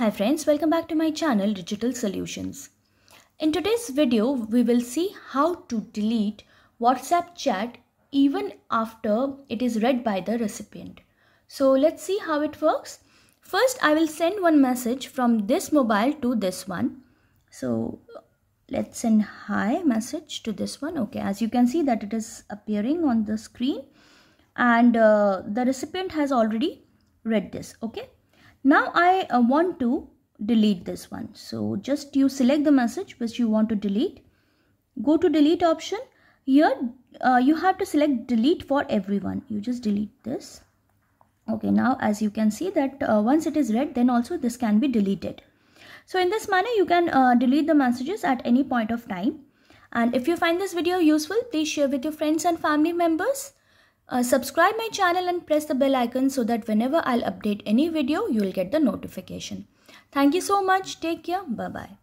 Hi friends, welcome back to my channel Digital Solutions. In today's video, we will see how to delete WhatsApp chat even after it is read by the recipient. So let's see how it works. First, I will send one message from this mobile to this one. So let's send hi message to this one. Okay, as you can see that it is appearing on the screen and uh, the recipient has already read this. Okay now I uh, want to delete this one. So just you select the message which you want to delete. Go to delete option. Here uh, you have to select delete for everyone. You just delete this. Okay, now as you can see that uh, once it is read then also this can be deleted. So in this manner you can uh, delete the messages at any point of time. And if you find this video useful, please share with your friends and family members. Uh, subscribe my channel and press the bell icon so that whenever I'll update any video, you will get the notification. Thank you so much. Take care. Bye-bye.